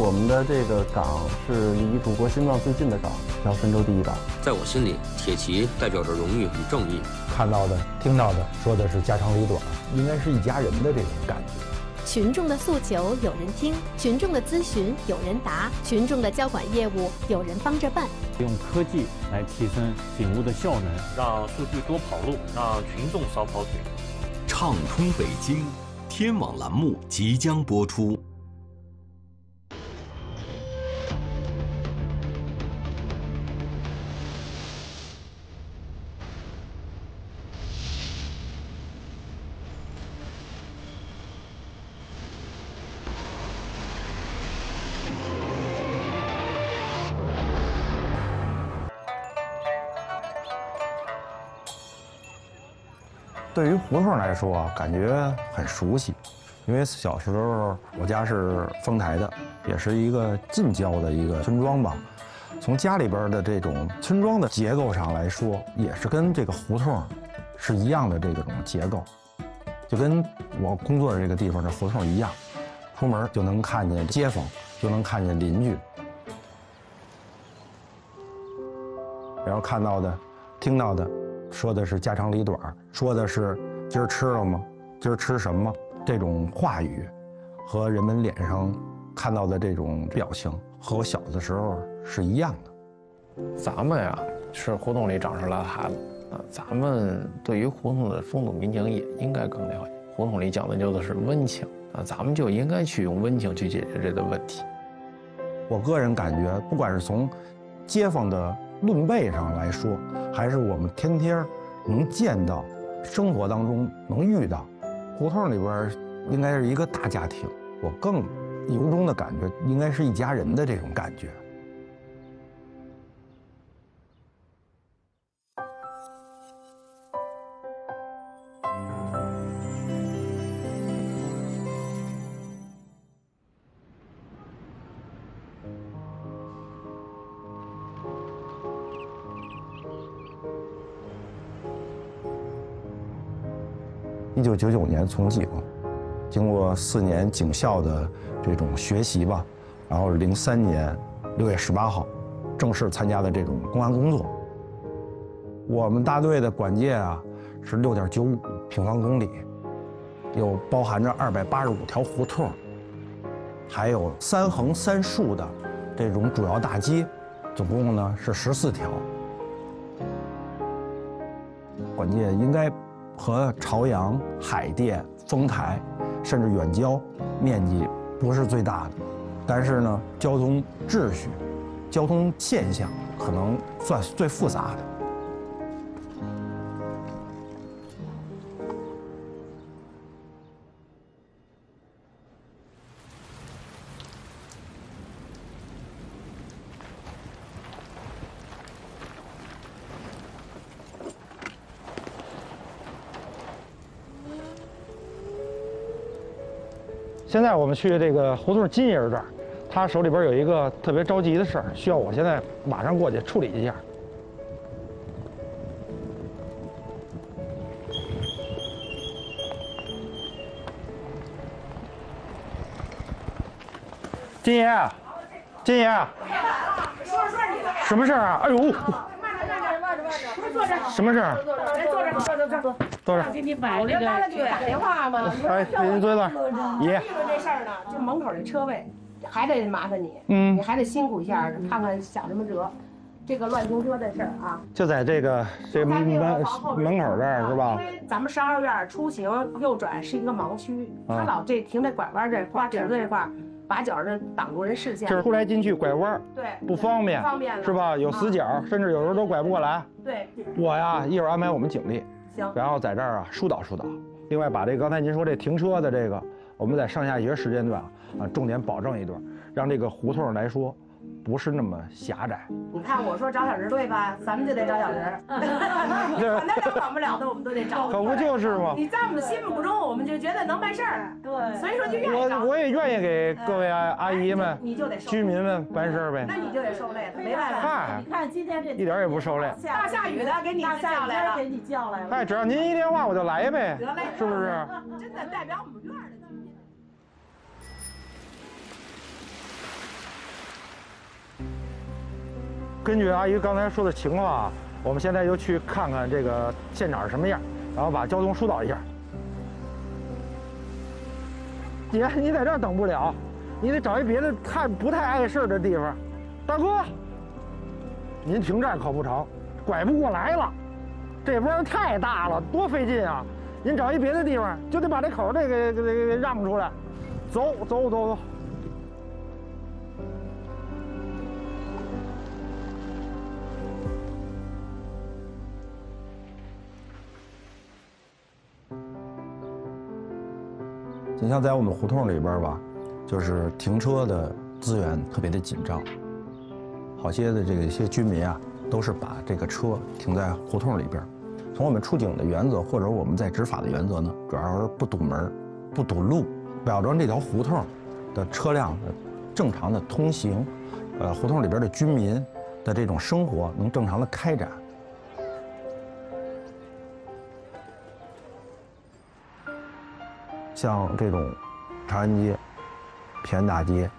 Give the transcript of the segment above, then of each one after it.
我们的这个港是离祖国心脏最近的港，叫神州第一港。在我心里，铁骑代表着荣誉与正义。看到的、听到的，说的是家长里短，应该是一家人的这种感觉。群众的诉求有人听，群众的咨询有人答，群众的交管业务有人帮着办。用科技来提升警务的效能，让数据多跑路，让群众少跑腿。畅通北京，天网栏目即将播出。对于胡同来说，感觉很熟悉，因为小时候我家是丰台的，也是一个近郊的一个村庄吧。从家里边的这种村庄的结构上来说，也是跟这个胡同是一样的这种结构，就跟我工作的这个地方的胡同一样，出门就能看见街坊，就能看见邻居，然后看到的、听到的。说的是家长里短，说的是今儿吃了吗？今儿吃什么？这种话语，和人们脸上看到的这种表情，和我小的时候是一样的。咱们呀，是胡同里长出来的孩子啊，咱们对于胡同的风土民情也应该更了解。胡同里讲的究的是温情啊，咱们就应该去用温情去解决这个问题。我个人感觉，不管是从街坊的。论辈上来说，还是我们天天能见到，生活当中能遇到，胡同里边应该是一个大家庭。我更由衷的感觉，应该是一家人的这种感觉。九九年从警，经过四年警校的这种学习吧，然后零三年六月十八号，正式参加的这种公安工作。我们大队的管界啊是六点九五平方公里，又包含着二百八十五条胡同，还有三横三竖的这种主要大街，总共呢是十四条。管界应该。和朝阳、海淀、丰台，甚至远郊，面积不是最大的，但是呢，交通秩序、交通现象可能算是最复杂的。现在我们去这个胡同金爷这儿，他手里边有一个特别着急的事儿，需要我现在马上过去处理一下。金爷，金爷，说说你的，什么事儿啊？哎呦！什么事儿？坐着，坐着，坐着，坐着，坐着。给你买那个。打电话吗？哎，您坐坐。爷。议论这事儿呢，就门口这车位，还得麻烦你。嗯。你还得辛苦一下，看看想什么辙。这个乱停车的事儿啊。就在这个这门门门口这儿是吧？咱们十二院出行右转是一个盲区，他老这停在拐弯这挂尺子这块儿。把角这挡住人视线，就是出来进去拐弯对，不方便，方便是吧？有死角，甚至有时候都拐不过来。对，我呀，一会儿安排我们警力，然后在这儿啊疏导疏导。另外，把这刚才您说这停车的这个，我们在上下学时间段啊，重点保证一段，让这个胡同来说。不是那么狭窄。你看我说找小人对吧？咱们就得找小人。管他都管不了的，我们都得找。可不就是吗？你在我们心目中，我们就觉得能办事儿。对，所以说就愿意我我也愿意给各位阿阿姨们、你就得居民们办事儿呗。那你就得受累了，没办法。嗨，你看今天这一点也不受累。大下雨的给你叫来了，给你叫来了。哎，只要您一电话，我就来呗。得嘞，是不是？真的代表我们院根据阿姨刚才说的情况啊，我们现在就去看看这个现场是什么样，然后把交通疏导一下。姐，你在这儿等不了，你得找一别的太不太碍事的地方。大哥，您停这儿可不成，拐不过来了，这弯太大了，多费劲啊！您找一别的地方，就得把这口儿得给给给给让出来。走走走走。像在我们胡同里边吧，就是停车的资源特别的紧张。好些的这个一些居民啊，都是把这个车停在胡同里边。从我们出警的原则，或者我们在执法的原则呢，主要是不堵门、不堵路，保证这条胡同的车辆的正常的通行，呃，胡同里边的居民的这种生活能正常的开展。像这种长安街、平安大街、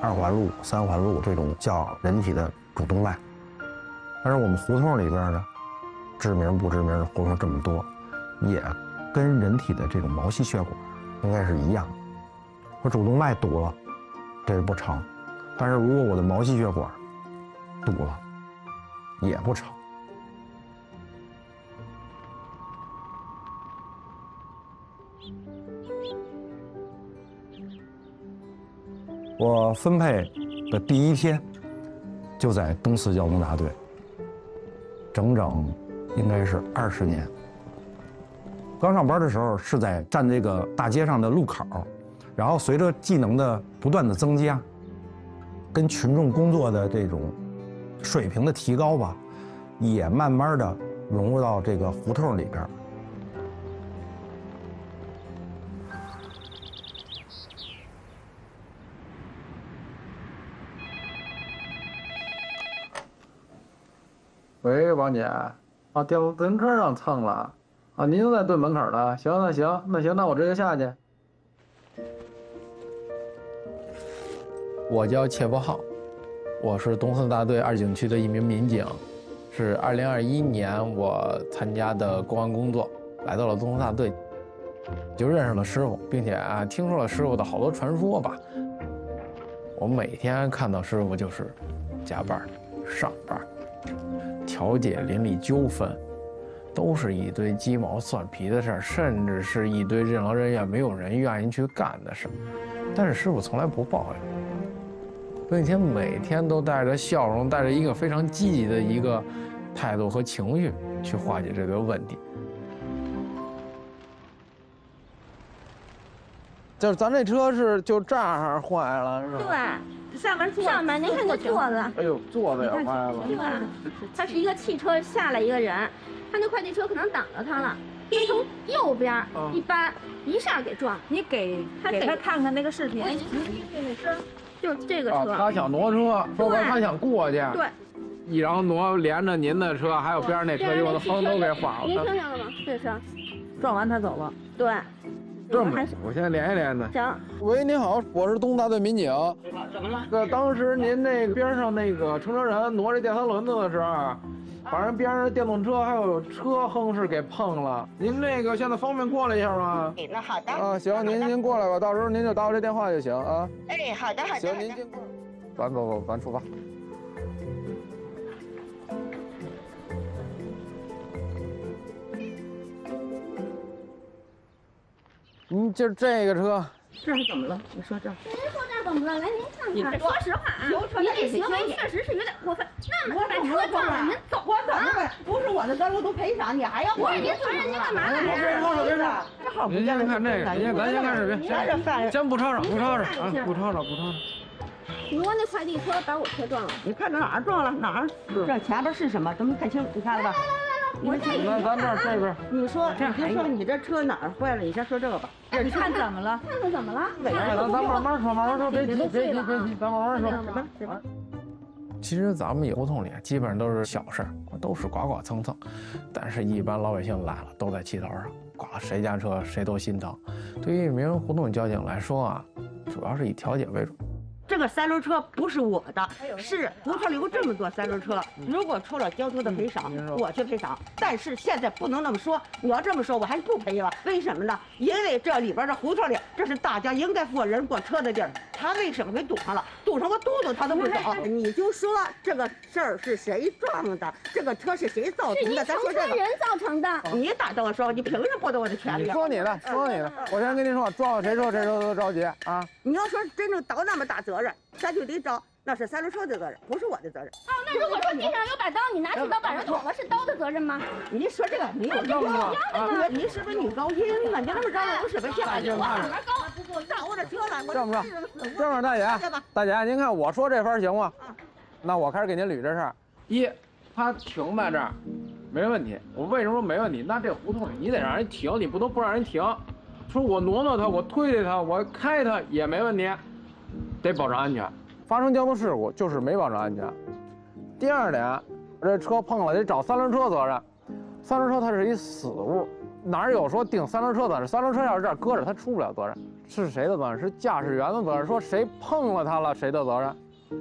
二环路、三环路这种叫人体的主动脉，但是我们胡同里边呢，知名不知名的胡同这么多，也跟人体的这种毛细血管应该是一样。我主动脉堵了，这不成；但是如果我的毛细血管堵了，也不成。我分配的第一天，就在东四交通大队，整整应该是二十年。刚上班的时候是在站这个大街上的路口，然后随着技能的不断的增加，跟群众工作的这种水平的提高吧，也慢慢的融入到这个胡同里边。喂，王姐，啊，电动自行车上蹭了，啊，您就在队门口呢。行，那行，那行，那我直接下去。我叫切博浩，我是东四大队二警区的一名民警，是二零二一年我参加的公安工作，来到了东四大队，就认识了师傅，并且啊，听说了师傅的好多传说吧。我每天看到师傅就是加班、上班。调解邻里纠纷，都是一堆鸡毛蒜皮的事儿，甚至是一堆任劳任怨、没有人愿意去干的事儿。但是师傅从来不抱怨，那天每天都带着笑容，带着一个非常积极的一个态度和情绪去化解这个问题。就是咱这车是就这儿坏了，是吧？对，上面坐上面您看这座子，哎呦，座子也坏了。对，他是一个汽车下来一个人，他那快递车可能挡着他了，他从右边一搬，一下给撞。你给他给他看看那个视频。您就这个车。他想挪车，说白他想过去。对。一然后挪连着您的车，还有边上那车，结果他风都给划了。您听见了吗？这声撞完他走了。对。这么，我先连一连呢。行。喂，您好，我是东大队民警。怎么了？那，当时您那边上那个乘车人挪这电三轮子的时候，把人边上电动车还有车横是给碰了。您那个现在方便过来一下吗？那好的。啊，行，您您过来吧，到时候您就打我这电话就行啊。哎，好的好的。行，您尽快。咱走走，咱出发。嗯，就这个车，这是怎么了？你说这。您说这怎么了？来，您看看。说实话啊，您这行为确实是有点过分。那么把车撞了，您走我怎么会？不是我的责任，我都赔偿，你还要我？您承认您干嘛来了？这好，您先看这个，您咱先看视频，先先不吵吵，不吵吵啊，不吵吵，不吵吵。挪那快递车把我车撞了，你看这哪儿撞了？哪儿？这前边是什么？咱们看清，你看了吧？我这那咱这儿这边，你说，你先说你这车哪儿坏了？你先说这个吧。你看怎么了？看看怎么了？咱咱慢慢说，慢慢说，别急，别急，别急，咱慢慢说。什么？其实咱们胡同里基本上都是小事儿，都是刮刮蹭蹭，但是一般老百姓来了都在气头上，刮谁家车谁都心疼。对于一名胡同交警来说啊，主要是以调解为主。这个三轮车不是我的，是胡同里有这么多三轮车，如果出了交通的赔偿，我去赔偿。但是现在不能那么说，你要这么说，我还是不赔了。为什么呢？因为这里边的胡同里，这是大家应该过人过车的地儿，他为什么给堵上了？堵上个嘟嘟他都不走。你就说这个事儿是谁撞的？这个车是谁造成的？咱说这个人造成的。你打断我说，你凭什么剥夺我的权利？你说你的，说你的。我先跟您说，撞了谁说谁说都着急啊！你要说真正倒那么大责任，三就得找那是三轮车的责任，不是我的责任。哦，那如果说地上有把刀，你拿起刀把人捅了，是刀的责任吗？你说这个没有用啊！你是不是女高音呢？你那么着我是不是下去？我哪高？上我这车了，这么着，这么着，大姐，大姐，您看我说这番行吗？那我开始给您捋这事儿。一，他停在这儿，没问题。我为什么说没问题？那这胡同里你得让人停，你不能不让人停。说我挪挪他，我推推他，我开他也没问题，得保障安全。发生交通事故就是没保障安全。第二点，这车碰了得找三轮车责任。三轮车它是一死物，哪有说定三轮车责任？三轮车要是这儿搁着，它出不了责任。是谁的责任？是驾驶员的责任。说谁碰了它了，谁的责任？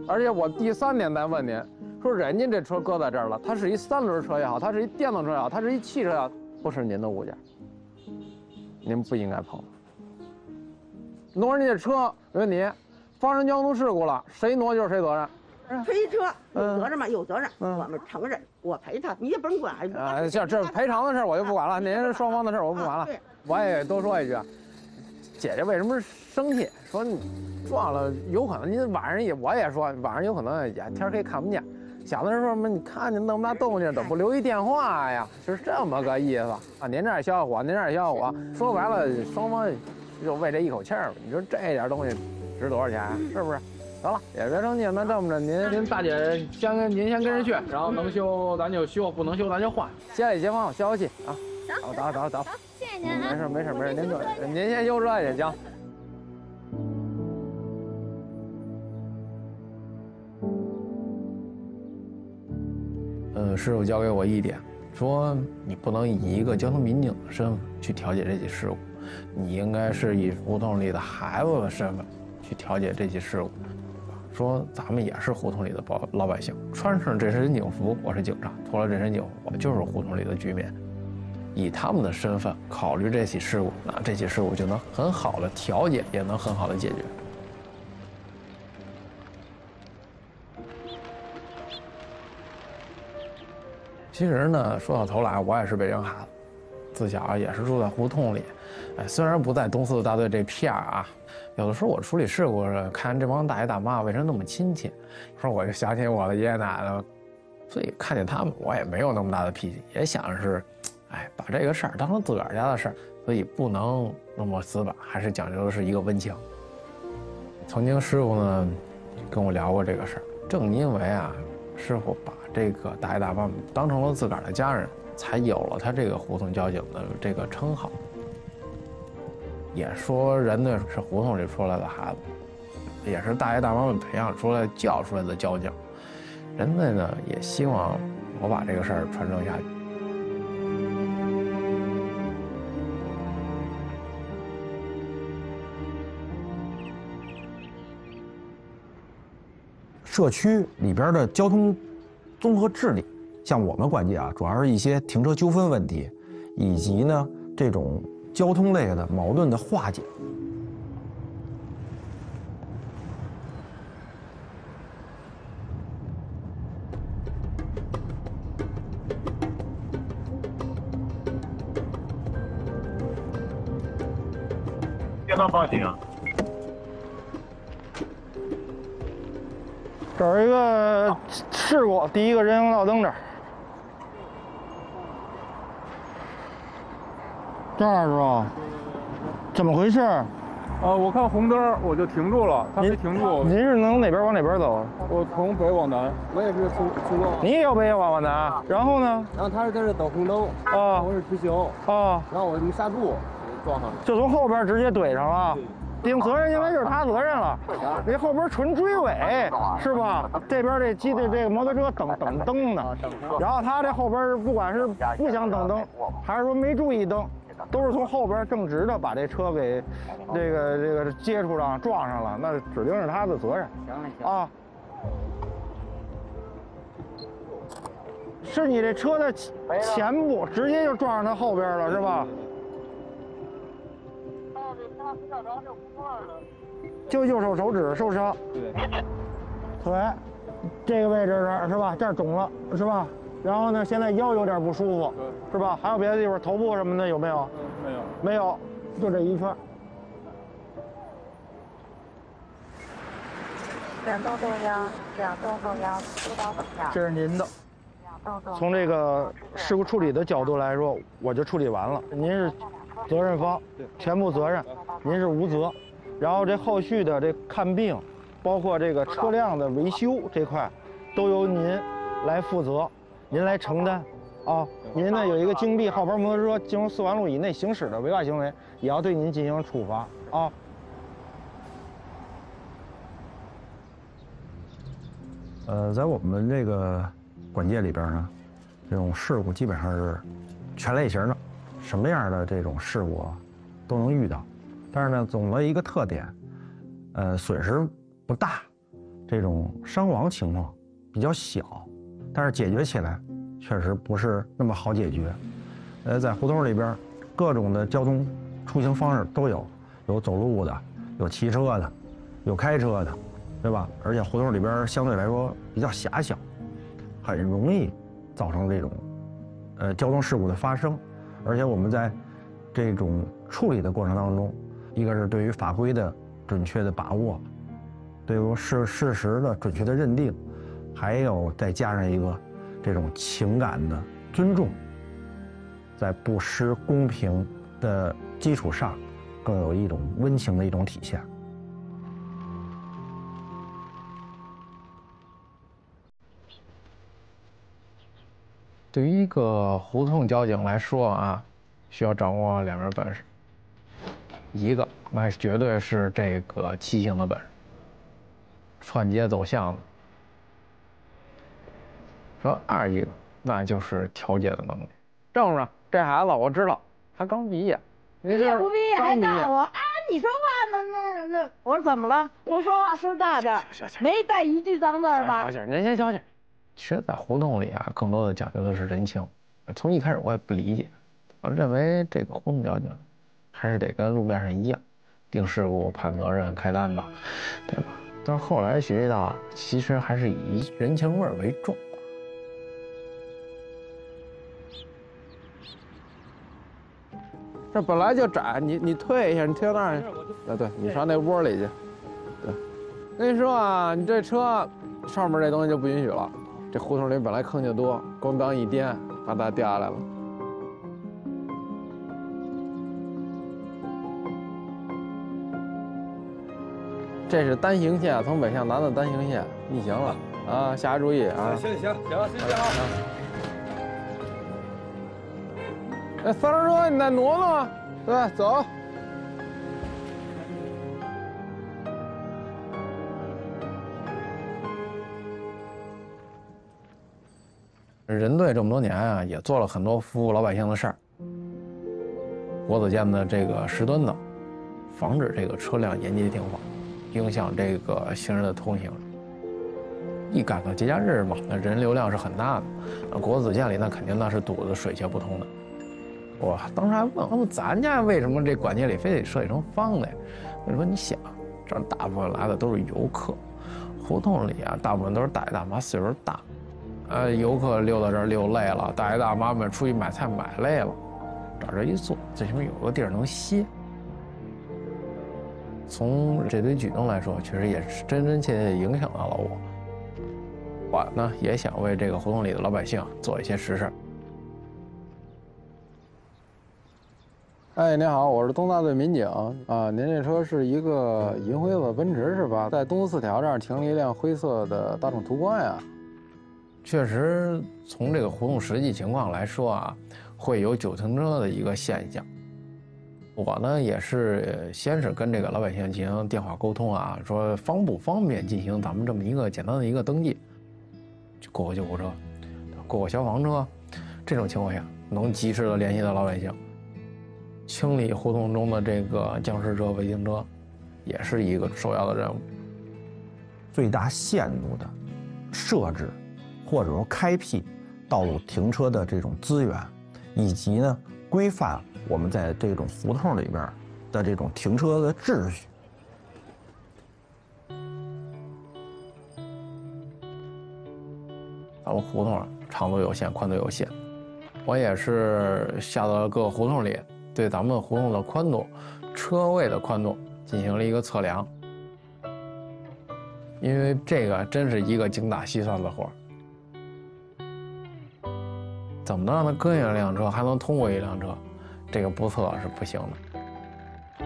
而且我第三点再问您，说人家这车搁在这儿了，它是一三轮车也好，它是一电动车也好，它是一汽车也好，不是您的物件。您不应该碰。挪人家车没问题，发生交通事故了，谁挪就是谁责任。推车有责任吗？有责任，我们承认，我赔他，你也甭管。啊，这这赔偿的事我就不管了，您双方的事我不管了。我也多说一句，姐姐为什么生气？说你撞了，有可能您晚上也，我也说晚上有可能也天黑看不见。小的时候说什么？你看见那么大动静，怎么不留一电话呀？就是这么个意思啊！您这儿消消火，您这儿消火，说白了，双方就为这一口气儿。你说这点东西值多少钱？是不是？得了，也别生气。那这么着，您您大姐先跟您先跟着去，然后能修咱就修，不能修咱就换。接里接方，消消气啊！走走走走，谢谢您啊！没事没事没事，您就您先修车去行。呃，师傅教给我一点，说你不能以一个交通民警的身份去调解这起事故，你应该是以胡同里的孩子的身份去调解这起事故。说咱们也是胡同里的老老百姓，穿上这身警服，我是警察；脱了这身警服，我就是胡同里的居民。以他们的身份考虑这起事故，那这起事故就能很好的调解，也能很好的解决。其实呢，说到头来，我也是北京孩子，自小也是住在胡同里。哎，虽然不在东四大队这片儿啊，有的时候我处理事故时，看这帮大爷大妈为什么那么亲切，说我就想起我的爷爷奶奶了，所以看见他们，我也没有那么大的脾气，也想是，哎，把这个事儿当成自个儿家的事儿，所以不能那么死板，还是讲究的是一个温情。曾经师傅呢跟我聊过这个事儿，正因为啊，师傅把。这个大爷大妈们当成了自个儿的家人，才有了他这个胡同交警的这个称号。也说人呢是胡同里出来的孩子，也是大爷大妈们培养出来、教出来的交警。人类呢也希望我把这个事儿传承下去。社区里边的交通。综合治理，像我们管界啊，主要是一些停车纠纷问题，以及呢这种交通类的矛盾的化解。电话报警。这儿一个事故，第一个人行道灯这儿，这儿是吧？怎么回事？呃，我看红灯，我就停住了，他没停住。您是能哪边往哪边走？我从北往南，我也是从从东。你也要北往往南？然后呢？然后他是在这等红灯，啊，我是直行，啊，然后我没刹住，撞上了。就从后边直接怼上了。顶责任应该就是他责任了，那后边纯追尾是吧？这边这机的这个摩托车等等灯呢，然后他这后边不管是不想等灯，还是说没注意灯，都是从后边正直的把这车给这个这个接触上撞上了，那指定是他的责任。行了行啊，是你这车的前部直接就撞上他后边了，是吧？就右手手指受伤，对腿，这个位置是是吧？这儿肿了是吧？然后呢，现在腰有点不舒服，是吧？还有别的地方，头部什么的有没有？没有，没有，就这一圈。两豆豆腰，两豆豆腰，督导怎么样？这是您的。从这个事故处理的角度来说，我就处理完了。您是责任方，全部责任，您是无责。然后这后续的这看病，包括这个车辆的维修这块，都由您来负责，您来承担。啊，您呢有一个京 B 号牌摩托车进入四环路以内行驶的违法行为，也要对您进行处罚啊。呃，在我们这个管界里边呢，这种事故基本上是全类型的，什么样的这种事故都能遇到。但是呢，总的一个特点，呃，损失不大，这种伤亡情况比较小，但是解决起来确实不是那么好解决。呃，在胡同里边，各种的交通出行方式都有，有走路的，有骑车的，有开车的，对吧？而且胡同里边相对来说比较狭小，很容易造成这种呃交通事故的发生。而且我们在这种处理的过程当中，一个是对于法规的准确的把握，对于事事实的准确的认定，还有再加上一个这种情感的尊重，在不失公平的基础上，更有一种温情的一种体现。对于一个胡同交警来说啊，需要掌握两门本事。一个，那绝对是这个骑行的本事，串街走巷子。说二一个，那就是调解的能力。正是，这孩子我知道，他刚毕业，毕业不毕业还大我啊？你说话呢？那那我说怎么了？我说话声大点，没带一句脏字吧？小静，您先消气。其实，在胡同里啊，更多的讲究的是人情。从一开始我也不理解，我认为这个胡同交警。还是得跟路面上一样，定事故、判责任、开单吧，对吧？但是后来学习到，其实还是以人情味为重。这本来就窄，你你退一下，你退到那儿。啊，对，你上那窝里去。对，跟你说啊，你这车上面这东西就不允许了。这胡同里本来坑就多，咣当一颠，把它掉下来了。这是单行线，从北向南的单行线逆行了啊！下回注意啊！行行行，谢谢啊！哎，三轮车，你再挪挪，对，走。人队这么多年啊，也做了很多服务老百姓的事儿。国子监的这个石墩子，防止这个车辆沿街停放。影响这个行人的通行。一赶到节假日嘛，那人流量是很大的。国子监里那肯定那是堵得水泄不通的。我当时还问，问咱家为什么这管街里非得设计成方的呀？我说你想，这儿大部分来的都是游客，胡同里啊，大部分都是大爷大妈，岁数大。呃，游客溜到这儿溜累了，大爷大妈们出去买菜买累了，找这一坐，最起码有个地儿能歇。从这堆举动来说，确实也是真真切切影响到了我。我呢也想为这个胡同里的老百姓做一些实事。哎，您好，我是东大队民警啊。您这车是一个银灰色奔驰是吧？在东四条这儿停了一辆灰色的大众途观呀。确实，从这个胡同实际情况来说啊，会有酒停车的一个现象。我呢也是先是跟这个老百姓进行电话沟通啊，说方不方便进行咱们这么一个简单的一个登记，过过救护车，过个消防车，这种情况下能及时的联系到老百姓。清理胡同中的这个僵尸车、违停车，也是一个首要的任务。最大限度的设置，或者说开辟道路停车的这种资源，以及呢规范我们在这种胡同里边的这种停车的秩序。咱们胡同长度有限，宽度有限，我也是下到各个胡同里，对咱们胡同的宽度、车位的宽度进行了一个测量。因为这个真是一个精打细算的活儿，怎么能让它跟一辆车还能通过一辆车？这个不测是不行的。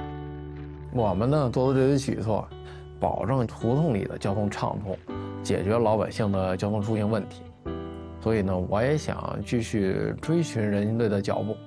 我们呢做的这些举措，保证胡同里的交通畅通，解决老百姓的交通出行问题。所以呢，我也想继续追寻人行队的脚步。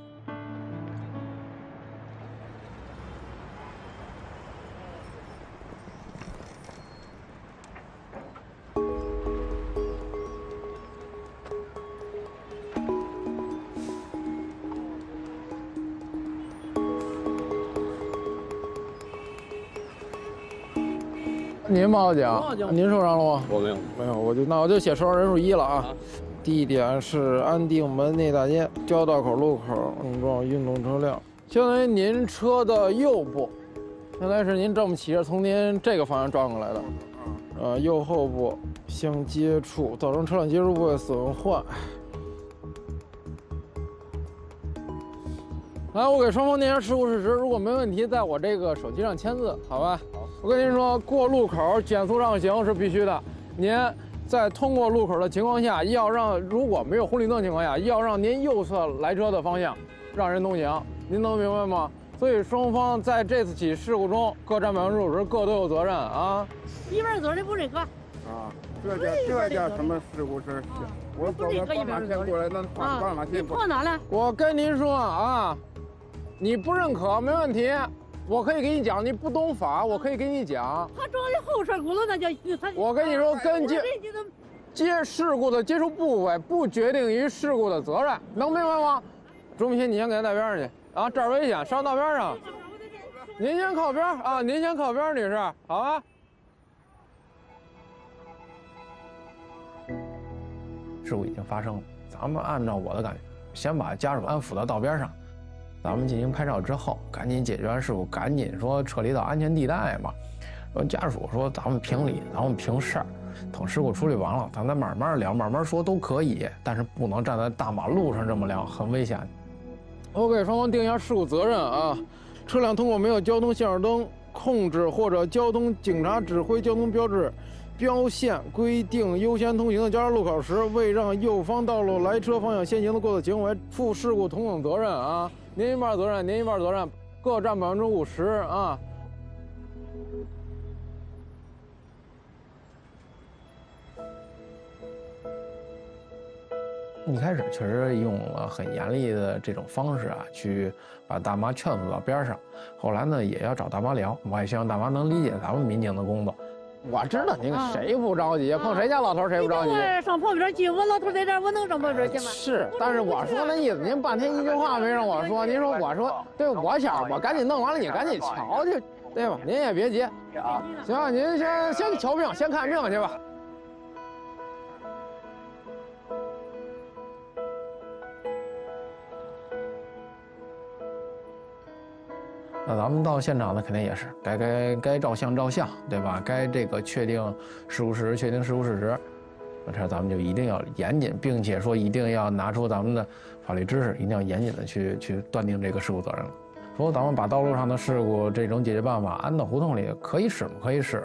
报警，您受伤了吗？我没有，没有，我就那我就写受伤人数一了啊。地点是安定门内大街交道口路口，碰撞运动车辆，相当于您车的右部，相当于是您这么骑着从您这个方向撞过来的，呃，右后部相接触，造成车辆接触部位损坏。来，我给双方念一下事故事实，如果没问题，在我这个手机上签字，好吧？我跟您说，过路口减速让行是必须的，您。在通过路口的情况下，要让如果没有红绿灯情况下，要让您右侧来车的方向让人通行，您能明白吗？所以双方在这次起事故中各占百分之五十，各都有责任啊。一边责任不认可。啊，这叫这叫什么事故事？我走个斑马线过来，那斑斑马线。你跑哪了？我跟您说啊，你不认可没问题。我可以给你讲，你不懂法，我可以给你讲。他撞的后车轱辘，那叫他。我跟你说，跟接接事故的接触部位不决定于事故的责任，能明白吗？朱明鑫，你先给他带边上去啊，这儿危险，上道边上。您先靠边啊，您先靠边，女士，好吧？事故已经发生了，咱们按照我的感觉，先把家属安抚到道边上。咱们进行拍照之后，赶紧解决完事故，赶紧说撤离到安全地带嘛。说家属说咱们评理，咱们评事儿，等事故处理完了，咱再慢慢聊，慢慢说都可以，但是不能站在大马路上这么聊，很危险。我给双方定一下事故责任啊，车辆通过没有交通信号灯控制或者交通警察指挥交通标志标线规定优先通行的交叉路口时，未让右方道路来车方向先行的过错行为，负事故同等责任啊。您一半责任，您一半责任，各占百分之五十啊！一开始确实用了很严厉的这种方式啊，去把大妈劝阻到边上。后来呢，也要找大妈聊，我也希望大妈能理解咱们民警的工作。我知道您谁不着急，碰谁家老头谁不着急。上旁边去，我老头在这，我能上旁边去吗？是，但是我说那意思，您半天一句话没让我说。您说我说，对我想我赶紧弄完了，你赶紧瞧去，对吧？您也别急啊。行，您先先瞧病，先看病去吧。那咱们到现场呢，肯定也是该该该照相照相，对吧？该这个确定事故事实，确定事故事实，那这咱们就一定要严谨，并且说一定要拿出咱们的法律知识，一定要严谨的去去断定这个事故责任了。说咱们把道路上的事故这种解决办法安到胡同里可以使吗？可以使，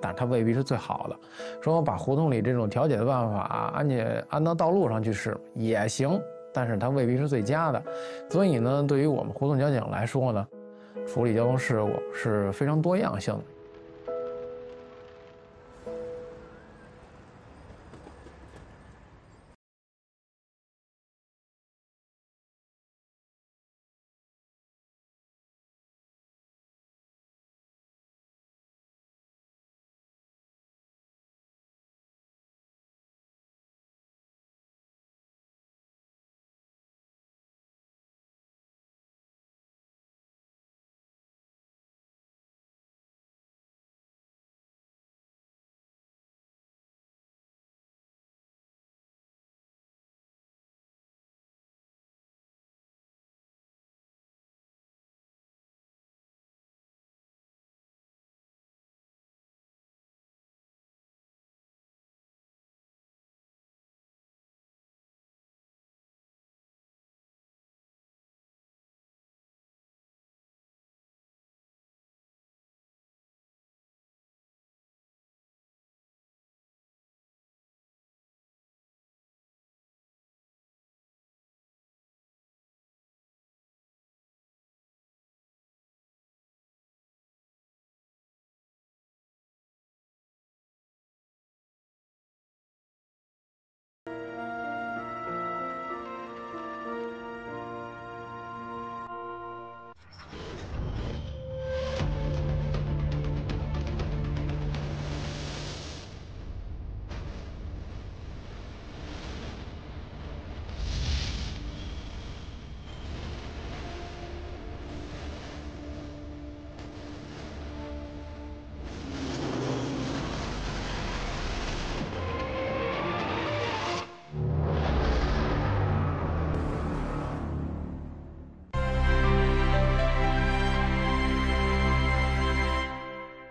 但它未必是最好的。说我把胡同里这种调解的办法安解安到道路上去使也行，但是它未必是最佳的。所以呢，对于我们胡同交警来说呢。处理交通事故是非常多样性的，